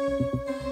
Música